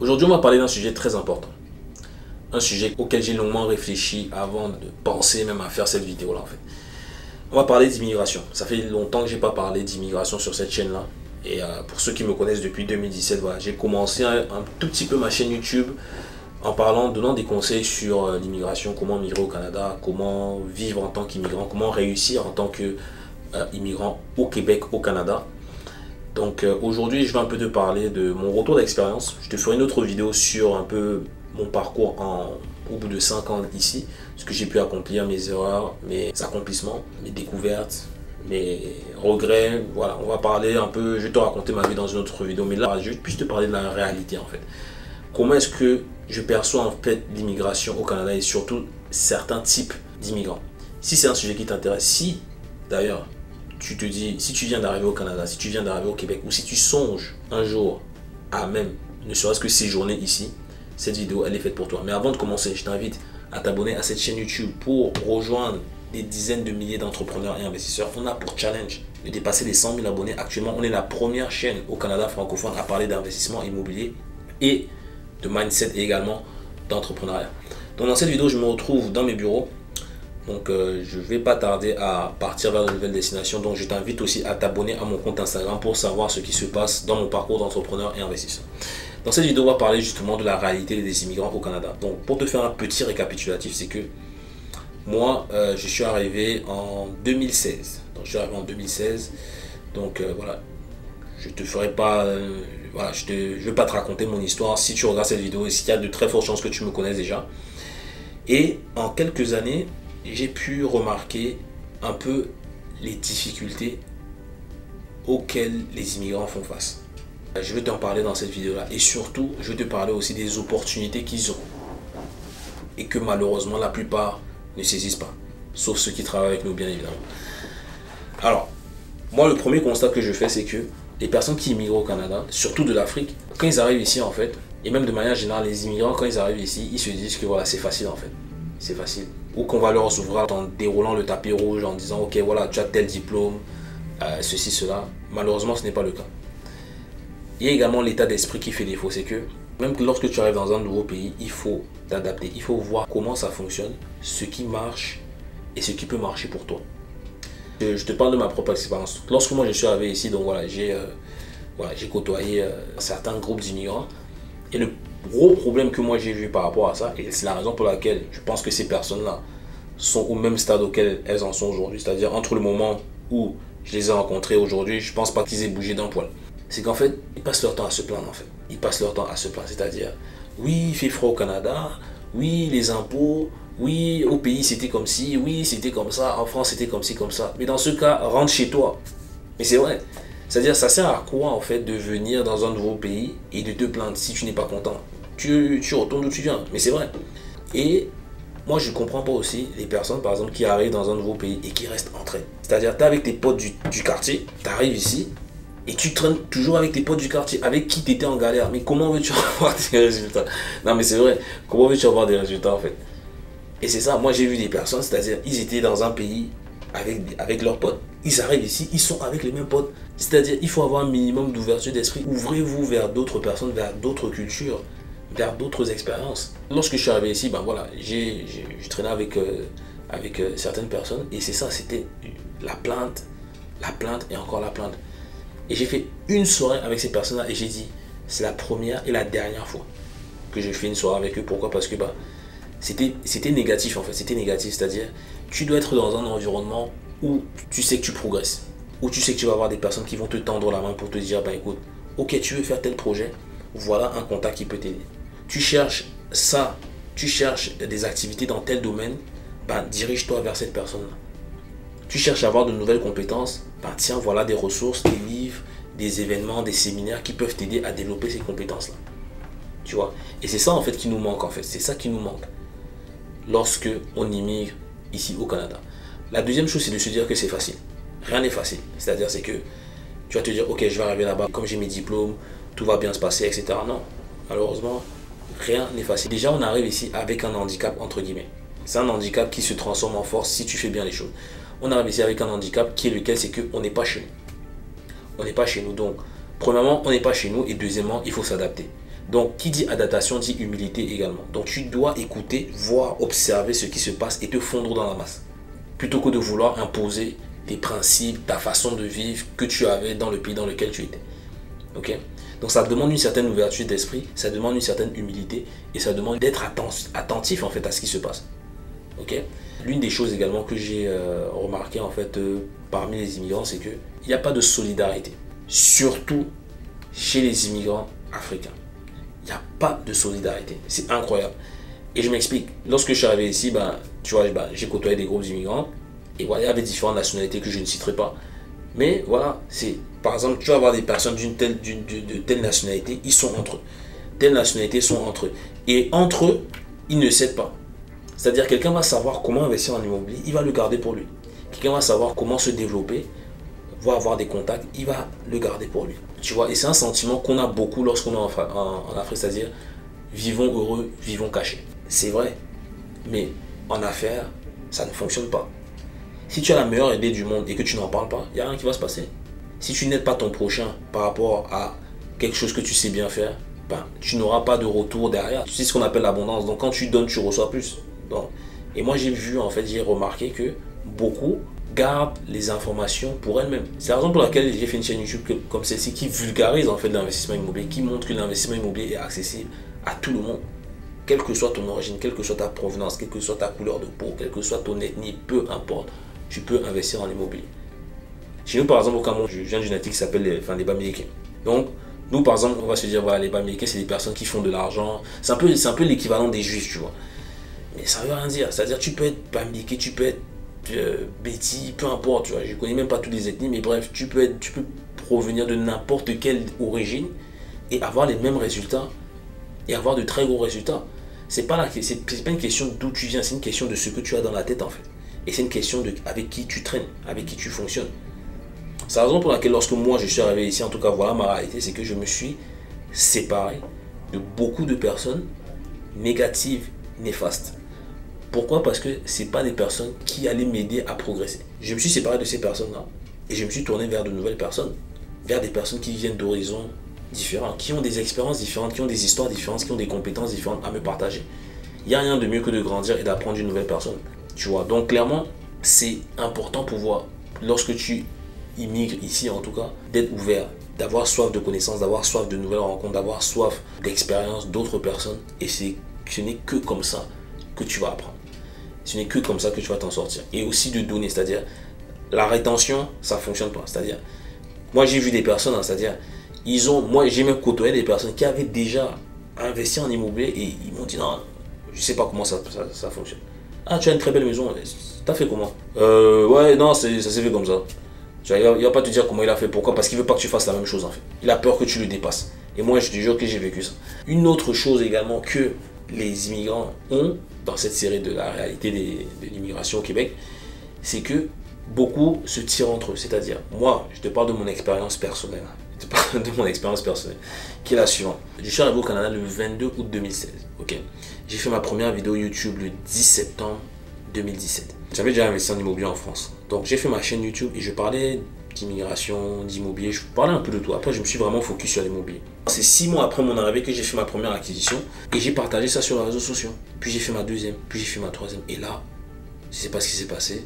Aujourd'hui, on va parler d'un sujet très important. Un sujet auquel j'ai longuement réfléchi avant de penser même à faire cette vidéo-là en fait. On va parler d'immigration. Ça fait longtemps que j'ai pas parlé d'immigration sur cette chaîne-là. Et euh, pour ceux qui me connaissent depuis 2017, voilà, j'ai commencé un, tout petit peu ma chaîne YouTube en parlant, donnant des conseils sur euh, l'immigration, comment migrer au Canada, comment vivre en tant qu'immigrant, comment réussir en tant qu'immigrant euh, au Québec, au Canada. Donc aujourd'hui, je vais un peu te parler de mon retour d'expérience. Je te ferai une autre vidéo sur un peu mon parcours en, au bout de 5 ans ici, ce que j'ai pu accomplir, mes erreurs, mes accomplissements, mes découvertes, mes regrets. Voilà, on va parler un peu, je vais te raconter ma vie dans une autre vidéo, mais là, je vais plus te parler de la réalité en fait. Comment est-ce que je perçois en fait l'immigration au Canada et surtout certains types d'immigrants? Si c'est un sujet qui t'intéresse, si d'ailleurs tu te dis, si tu viens d'arriver au Canada, si tu viens d'arriver au Québec, ou si tu songes un jour à même, ne serait-ce que séjourner ici, cette vidéo, elle est faite pour toi. Mais avant de commencer, je t'invite à t'abonner à cette chaîne YouTube pour rejoindre des dizaines de milliers d'entrepreneurs et investisseurs. On a pour challenge de dépasser les 100 000 abonnés. Actuellement, on est la première chaîne au Canada francophone à parler d'investissement immobilier et de mindset et également d'entrepreneuriat. Donc dans cette vidéo, je me retrouve dans mes bureaux. Donc euh, je ne vais pas tarder à partir vers de nouvelles destinations. Donc je t'invite aussi à t'abonner à mon compte Instagram pour savoir ce qui se passe dans mon parcours d'entrepreneur et investisseur. Dans cette vidéo, on va parler justement de la réalité des immigrants au Canada. Donc, pour te faire un petit récapitulatif, c'est que moi, euh, je suis arrivé en 2016. Donc, je suis arrivé en 2016. Donc, euh, voilà. Je te ferai pas. Euh, voilà, je ne vais pas te raconter mon histoire. Si tu regardes cette vidéo, il y a de très fortes chances que tu me connaisses déjà? Et en quelques années, j'ai pu remarquer un peu les difficultés auxquelles les immigrants font face. Je vais t'en parler dans cette vidéo-là. Et surtout, je vais te parler aussi des opportunités qu'ils ont. Et que malheureusement, la plupart ne saisissent pas. Sauf ceux qui travaillent avec nous, bien évidemment. Alors, moi, le premier constat que je fais, c'est que les personnes qui immigrent au Canada, surtout de l'Afrique, quand ils arrivent ici, en fait, et même de manière générale, les immigrants, quand ils arrivent ici, ils se disent que voilà, c'est facile, en fait. C'est facile. Ou qu'on va leur ouvrir en déroulant le tapis rouge, en disant, ok, voilà, tu as tel diplôme, euh, ceci, cela. Malheureusement, ce n'est pas le cas. Il y a également l'état d'esprit qui fait défaut, c'est que même lorsque tu arrives dans un nouveau pays, il faut t'adapter, il faut voir comment ça fonctionne, ce qui marche et ce qui peut marcher pour toi. Je te parle de ma propre expérience. Lorsque moi je suis arrivé ici, donc voilà, j'ai euh, côtoyé euh, certains groupes d'immigrants. Gros problème que moi j'ai vu par rapport à ça, et c'est la raison pour laquelle je pense que ces personnes-là sont au même stade auquel elles en sont aujourd'hui, c'est-à-dire entre le moment où je les ai rencontrés aujourd'hui, je pense pas qu'ils aient bougé d'un poil c'est qu'en fait, ils passent leur temps à se plaindre en fait. Ils passent leur temps à se plaindre, c'est-à-dire, oui, il fait froid au Canada, oui, les impôts, oui, au pays c'était comme ci, oui, c'était comme ça, en France c'était comme ci, comme ça. Mais dans ce cas, rentre chez toi. Mais c'est vrai. C'est-à-dire, ça sert à quoi en fait de venir dans un nouveau pays et de te plaindre si tu n'es pas content? Tu, tu retournes d'où tu viens. Mais c'est vrai. Et moi, je ne comprends pas aussi les personnes, par exemple, qui arrivent dans un nouveau pays et qui restent entrées. C'est-à-dire, tu es avec tes potes du, du quartier, tu arrives ici, et tu traînes toujours avec tes potes du quartier, avec qui tu étais en galère. Mais comment veux-tu avoir des résultats? Non, mais c'est vrai. Comment veux-tu avoir des résultats en fait? Et c'est ça. Moi, j'ai vu des personnes, c'est-à-dire, ils étaient dans un pays avec, avec leurs potes. Ils arrivent ici, ils sont avec les mêmes potes. C'est-à-dire, il faut avoir un minimum d'ouverture d'esprit. Ouvrez-vous vers d'autres personnes, vers d'autres cultures, vers d'autres expériences. Lorsque je suis arrivé ici, ben voilà, j'ai traîné avec, euh, avec euh, certaines personnes. Et c'est ça, c'était la plainte, la plainte et encore la plainte. Et j'ai fait une soirée avec ces personnes-là et j'ai dit, c'est la première et la dernière fois que je fais une soirée avec eux. Pourquoi? Parce que bah, c'était négatif en fait, c'était négatif. C'est-à-dire, tu dois être dans un environnement où tu sais que tu progresses, où tu sais que tu vas avoir des personnes qui vont te tendre la main pour te dire, bah écoute, ok, tu veux faire tel projet, voilà un contact qui peut t'aider. Tu cherches ça, tu cherches des activités dans tel domaine, bah, dirige-toi vers cette personne-là. Tu cherches à avoir de nouvelles compétences, ben tiens, voilà des ressources, des livres, des événements, des séminaires qui peuvent t'aider à développer ces compétences-là. Tu vois? Et c'est ça en fait qui nous manque en fait. C'est ça qui nous manque lorsque on immigre ici au Canada. La deuxième chose, c'est de se dire que c'est facile. Rien n'est facile. C'est-à-dire, c'est que tu vas te dire, ok, je vais arriver là-bas, comme j'ai mes diplômes, tout va bien se passer, etc. Non, malheureusement, rien n'est facile. Déjà, on arrive ici avec un handicap, entre guillemets. C'est un handicap qui se transforme en force si tu fais bien les choses on arrive ici avec un handicap qui est lequel? C'est qu'on n'est pas chez nous. On n'est pas chez nous. Donc, premièrement, on n'est pas chez nous et deuxièmement, il faut s'adapter. Donc, qui dit adaptation dit humilité également. Donc, tu dois écouter, voir, observer ce qui se passe et te fondre dans la masse. Plutôt que de vouloir imposer tes principes, ta façon de vivre que tu avais dans le pays dans lequel tu étais. Ok? Donc, ça demande une certaine ouverture d'esprit, ça demande une certaine humilité et ça demande d'être attentif en fait à ce qui se passe. Ok? L'une des choses également que j'ai euh, remarqué en fait euh, parmi les immigrants, c'est qu'il n'y a pas de solidarité. Surtout chez les immigrants africains. Il n'y a pas de solidarité. C'est incroyable. Et je m'explique. Lorsque je suis arrivé ici, ben, tu vois, ben, j'ai côtoyé des groupes d'immigrants. Et voilà, il y avait différentes nationalités que je ne citerai pas. Mais voilà, c'est par exemple, tu vas avoir des personnes d'une telle, de, telle nationalité, ils sont entre eux. Telles nationalités sont entre eux. Et entre eux, ils ne cèdent pas. C'est-à-dire quelqu'un va savoir comment investir en immobilier, il va le garder pour lui. Quelqu'un va savoir comment se développer, va avoir des contacts, il va le garder pour lui. Tu vois, et c'est un sentiment qu'on a beaucoup lorsqu'on est en, en, Afrique, c'est-à-dire vivons heureux, vivons cachés. C'est vrai, mais en affaires, ça ne fonctionne pas. Si tu as la meilleure idée du monde et que tu n'en parles pas, il n'y a rien qui va se passer. Si tu n'aides pas ton prochain par rapport à quelque chose que tu sais bien faire, ben, tu n'auras pas de retour derrière. C'est ce qu'on appelle l'abondance. Donc quand tu donnes, tu reçois plus. Donc, et moi j'ai vu, en fait, j'ai remarqué que beaucoup garde les informations pour elle-même. C'est la raison pour laquelle j'ai fait une chaîne YouTube comme celle-ci qui vulgarise en fait l'investissement immobilier, qui montre que l'investissement immobilier est accessible à tout le monde. Quelle que soit ton origine, quelle que soit ta provenance, quelle que soit ta couleur de peau, quelle que soit ton ethnie, peu importe, tu peux investir en immobilier. Chez nous, par exemple, au Cameroun, je viens d'une qui s'appelle les, enfin, les. Donc, nous, par exemple, on va se dire, voilà, les Bamileke, c'est des personnes qui font de l'argent. C'est un peu, un peu l'équivalent des Juifs, tu vois. Mais ça veut rien dire. C'est-à-dire, tu peux être Bamileke, tu peux être euh, peu importe, tu vois, je connais même pas toutes les ethnies, mais bref, tu peux, être, tu peux provenir de n'importe quelle origine et avoir les mêmes résultats et avoir de très gros résultats. C'est pas, pas une question d'où tu viens, c'est une question de ce que tu as dans la tête en fait. Et c'est une question de avec qui tu traînes, avec qui tu fonctionnes. C'est la raison pour laquelle lorsque moi je suis arrivé ici, en tout cas voilà ma réalité, c'est que je me suis séparé de beaucoup de personnes négatives, néfastes. Pourquoi? Parce que ce pas des personnes qui allaient m'aider à progresser. Je me suis séparé de ces personnes-là et je me suis tourné vers de nouvelles personnes, vers des personnes qui viennent d'horizons différents, qui ont des expériences différentes, qui ont des histoires différentes, qui ont des compétences différentes à me partager. Il n'y a rien de mieux que de grandir et d'apprendre une nouvelle personne. Tu vois, donc clairement, c'est important pour voir, lorsque tu immigres ici en tout cas, d'être ouvert, d'avoir soif de connaissances, d'avoir soif de nouvelles rencontres, d'avoir soif d'expérience d'autres personnes. Et ce n'est que comme ça que tu vas apprendre. Ce n'est que comme ça que tu vas t'en sortir. Et aussi de donner, c'est-à-dire la rétention, ça ne fonctionne pas. C'est-à-dire, moi j'ai vu des personnes, hein, c'est-à-dire, ils ont, moi j'ai même côtoyé des personnes qui avaient déjà investi en immobilier et ils m'ont dit non, je sais pas comment ça, ça, fonctionne. Ah, tu as une très belle maison, t'as fait comment? Euh, Ouais, non, ça s'est fait comme ça. Il ne va pas te dire comment il a fait, pourquoi Parce qu'il veut pas que tu fasses la même chose en fait. Il a peur que tu le dépasses. Et moi, je te jure que j'ai vécu ça. Une autre chose également que les immigrants ont dans cette série de la réalité de l'immigration au Québec, c'est que beaucoup se tirent entre eux. C'est-à-dire, moi, je te parle de mon expérience personnelle. Je te parle de mon expérience personnelle, qui est la suivante. Je suis arrivé au Canada le 22 août 2016. ok? J'ai fait ma première vidéo YouTube le 10 septembre 2017. J'avais déjà investi en immobilier en France. Donc j'ai fait ma chaîne YouTube et je parlais d'immigration, d'immobilier. Je parlais un peu de tout. Après, je me suis vraiment focus sur l'immobilier. C'est six mois après mon arrivée que j'ai fait ma première acquisition et j'ai partagé ça sur les réseaux sociaux. Puis j'ai fait ma deuxième, puis j'ai fait ma troisième. Et là, je sais pas ce qui s'est passé.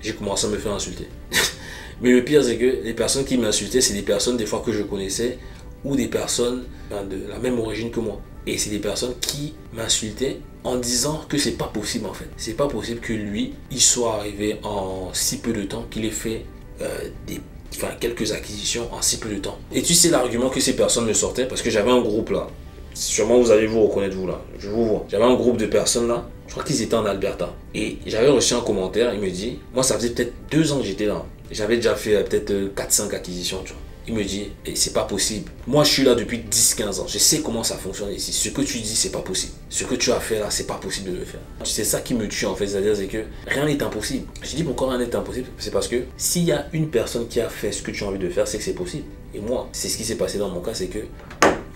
J'ai commencé à me faire insulter. Mais le pire, c'est que les personnes qui m'insultaient, c'est des personnes des fois que je connaissais ou des personnes de la même origine que moi. Et c'est des personnes qui m'insultaient en disant que c'est pas possible en fait. C'est pas possible que lui, il soit arrivé en si peu de temps, qu'il ait fait euh, des, quelques acquisitions en si peu de temps. Et tu sais l'argument que ces personnes me sortaient parce que j'avais un groupe là. Sûrement vous allez vous reconnaître vous là. Je vous vois. J'avais un groupe de personnes là. Je crois qu'ils étaient en Alberta. Et j'avais reçu un commentaire. Il me dit, moi ça faisait peut-être deux ans que j'étais là. J'avais déjà fait euh, peut-être 4-5 euh, acquisitions, tu vois. Il me dit, et c'est pas possible. Moi, je suis là depuis 10-15 ans. Je sais comment ça fonctionne ici. Ce que tu dis, c'est pas possible. Ce que tu as fait là, c'est pas possible de le faire. C'est ça qui me tue en fait. C'est-à-dire que rien n'est impossible. Je dis pourquoi rien n'est impossible C'est parce que s'il y a une personne qui a fait ce que tu as envie de faire, c'est que c'est possible. Et moi, c'est ce qui s'est passé dans mon cas, c'est que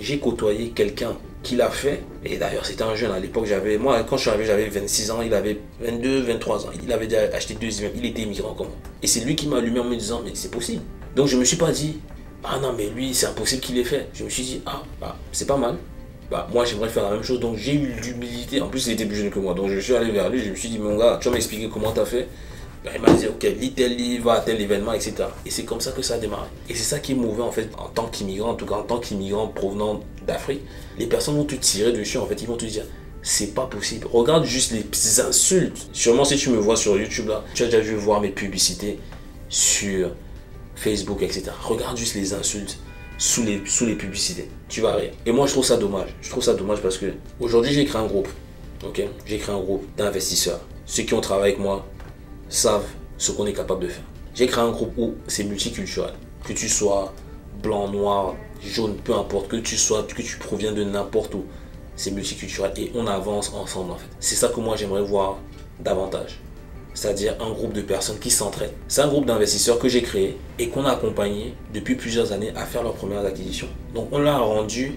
j'ai côtoyé quelqu'un qui l'a fait. Et d'ailleurs, c'était un jeune à l'époque. J'avais, moi, quand je suis arrivé, j'avais 26 ans. Il avait 22, 23 ans. Il avait déjà acheté deux immeubles. Il était immigrant comme moi. Et c'est lui qui m'a allumé en me disant, mais c'est possible. Donc je me suis pas dit, ah non, mais lui, c'est impossible qu'il l'ait fait. Je me suis dit, ah, bah, c'est pas mal. bah, moi j'aimerais faire la même chose. Donc j'ai eu l'humilité. En plus, il était plus jeune que moi. Donc je suis allé vers lui. Je me suis dit, mon gars, tu vas m'expliquer comment tu as fait. Bah, il m'a dit, ok, lis tel livre, va à tel événement, etc. Et c'est comme ça que ça a démarré. Et c'est ça qui est mauvais en fait, en tant qu'immigrant, en tout cas en tant qu'immigrant provenant d'Afrique. Les personnes vont te tirer dessus, en fait, ils vont te dire, c'est pas possible. Regarde juste les insultes. Sûrement, si tu me vois sur YouTube, là, tu as déjà vu voir mes publicités sur Facebook, etc. Regarde juste les insultes sous les, publicités. Tu vas rire. Et moi, je trouve ça dommage. Je trouve ça dommage parce que aujourd'hui, j'ai créé un groupe. J'ai créé un groupe d'investisseurs. Ceux qui ont travaillé avec moi savent ce qu'on est capable de faire. J'ai créé un groupe où c'est multiculturel. Que tu sois blanc, noir, jaune, peu importe, que tu sois, que tu proviens de n'importe où, c'est multiculturel et on avance ensemble en fait. C'est ça que moi j'aimerais voir davantage c'est-à-dire un groupe de personnes qui s'entraident. C'est un groupe d'investisseurs que j'ai créé et qu'on a accompagné depuis plusieurs années à faire leurs premières acquisitions. Donc on leur a rendu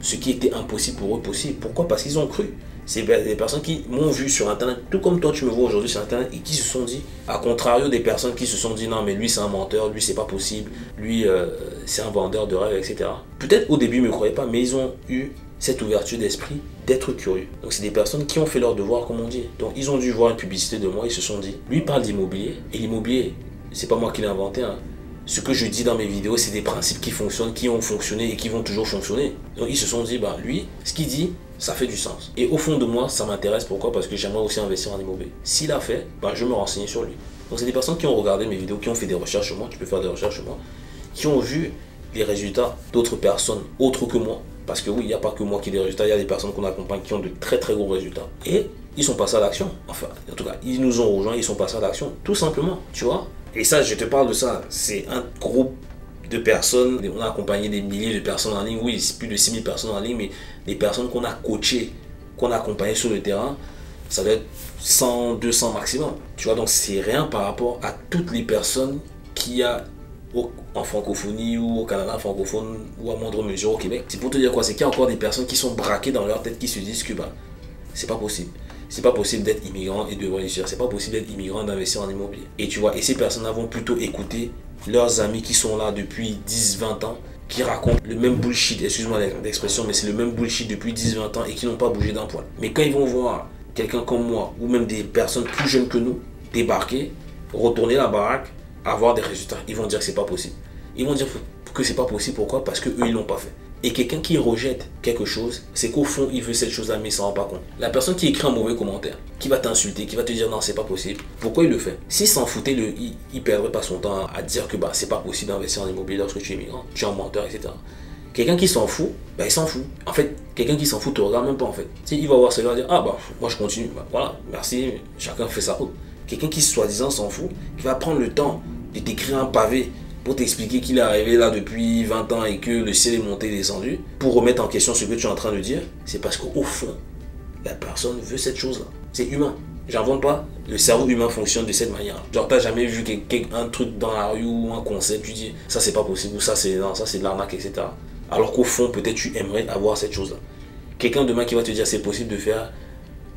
ce qui était impossible pour eux possible. Pourquoi? Parce qu'ils ont cru. C'est des personnes qui m'ont vu sur Internet, tout comme toi tu me vois aujourd'hui sur Internet, et qui se sont dit, à contrario des personnes qui se sont dit, non mais lui c'est un menteur, lui c'est pas possible, lui euh, c'est un vendeur de rêves, etc. Peut-être au début ils ne me croyaient pas, mais ils ont eu cette ouverture d'esprit d'être curieux. Donc c'est des personnes qui ont fait leur devoir comme on dit. Donc ils ont dû voir une publicité de moi, ils se sont dit, lui parle d'immobilier et l'immobilier, c'est pas moi qui l'ai inventé. Hein. Ce que je dis dans mes vidéos, c'est des principes qui fonctionnent, qui ont fonctionné et qui vont toujours fonctionner. Donc ils se sont dit, bah lui, ce qu'il dit, ça fait du sens. Et au fond de moi, ça m'intéresse. Pourquoi? Parce que j'aimerais aussi investir en immobilier. S'il a fait, bah, je me renseigner sur lui. Donc c'est des personnes qui ont regardé mes vidéos, qui ont fait des recherches sur moi, tu peux faire des recherches sur moi, qui ont vu les résultats d'autres personnes autres que moi parce que oui, il n'y a pas que moi qui ai des résultats, il y a des personnes qu'on accompagne qui ont de très très gros résultats. Et ils sont passés à l'action. Enfin, en tout cas, ils nous ont rejoints, ils sont passés à l'action. Tout simplement, tu vois. Et ça, je te parle de ça. C'est un groupe de personnes. On a accompagné des milliers de personnes en ligne. Oui, plus de 6000 personnes en ligne, mais des personnes qu'on a coachées, qu'on a accompagnées sur le terrain, ça doit être 100, 200 maximum. Tu vois, donc c'est rien par rapport à toutes les personnes qui a en francophonie ou au Canada francophone ou à moindre mesure au Québec. C'est pour te dire quoi C'est qu'il y a encore des personnes qui sont braquées dans leur tête qui se disent que bah, c'est pas possible. C'est pas possible d'être immigrant et de réussir. C'est pas possible d'être immigrant d'investir en immobilier. Et tu vois, et ces personnes vont plutôt écouter leurs amis qui sont là depuis 10-20 ans, qui racontent le même bullshit, excuse-moi l'expression, mais c'est le même bullshit depuis 10-20 ans et qui n'ont pas bougé d'un poil. Mais quand ils vont voir quelqu'un comme moi, ou même des personnes plus jeunes que nous, débarquer, retourner la baraque, avoir des résultats. Ils vont dire que c'est pas possible. Ils vont dire que c'est pas possible. Pourquoi? Parce que eux ils l'ont pas fait. Et quelqu'un qui rejette quelque chose, c'est qu'au fond, il veut cette chose-là, mais il s'en rend pas compte. La personne qui écrit un mauvais commentaire, qui va t'insulter, qui va te dire non, c'est pas possible, pourquoi il le fait? S'il s'en foutait, il, il, perdrait pas son temps à dire que bah, c'est pas possible d'investir en immobilier lorsque tu es immigrant, tu es un menteur, etc. Quelqu'un qui s'en fout, bah, il s'en fout. En fait, quelqu'un qui s'en fout te regarde même pas en fait. il va voir ça, il va dire ah bah moi je continue, bah, voilà, merci, chacun fait sa route. Quelqu'un qui soi-disant s'en fout, qui va prendre le temps de t'écrire un pavé pour t'expliquer qu'il est arrivé là depuis 20 ans et que le ciel est monté et descendu, pour remettre en question ce que tu es en train de dire, c'est parce qu'au fond, la personne veut cette chose-là. C'est humain. J'invente pas. Le cerveau humain fonctionne de cette manière. Genre, t'as jamais vu un truc dans la rue ou un concept, tu dis ça c'est pas possible ça c'est ça de l'arnaque, etc. Alors qu'au fond, peut-être tu aimerais avoir cette chose-là. Quelqu'un demain qui va te dire c'est possible de faire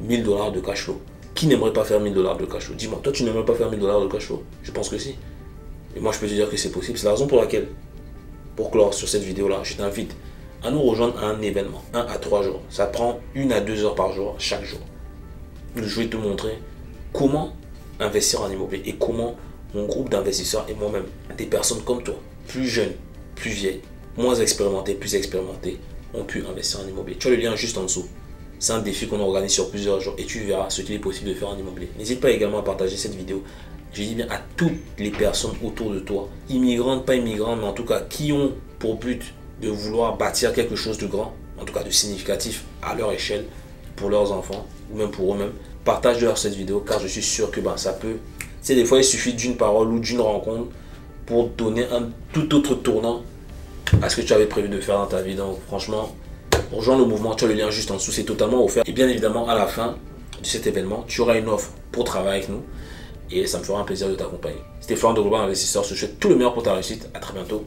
1000 dollars de cash flow. Qui n'aimerait pas faire 1000 dollars de cash flow Dis-moi, toi tu n'aimerais pas faire 1000 dollars de cash flow Je pense que si. Et moi, je peux te dire que c'est possible. C'est la raison pour laquelle, pour clore sur cette vidéo-là, je t'invite à nous rejoindre à un événement, un à trois jours. Ça prend une à deux heures par jour, chaque jour. Je vais te montrer comment investir en immobilier et comment mon groupe d'investisseurs et moi-même, des personnes comme toi, plus jeunes, plus vieilles, moins expérimentées, plus expérimentées, ont pu investir en immobilier. Tu as le lien juste en dessous. C'est un défi qu'on organise sur plusieurs jours et tu verras ce qu'il est possible de faire en immobilier. N'hésite pas également à partager cette vidéo je dis bien à toutes les personnes autour de toi, immigrantes, pas immigrantes, mais en tout cas qui ont pour but de vouloir bâtir quelque chose de grand, en tout cas de significatif à leur échelle, pour leurs enfants ou même pour eux-mêmes, partage-leur cette vidéo car je suis sûr que ben, ça peut. C'est des fois il suffit d'une parole ou d'une rencontre pour donner un tout autre tournant à ce que tu avais prévu de faire dans ta vie. Donc franchement, rejoins le mouvement, tu as le lien juste en dessous, c'est totalement offert. Et bien évidemment, à la fin de cet événement, tu auras une offre pour travailler avec nous et ça me fera un plaisir de t'accompagner. C'était Florent de Global Investisseur. Je te souhaite tout le meilleur pour ta réussite. À très bientôt.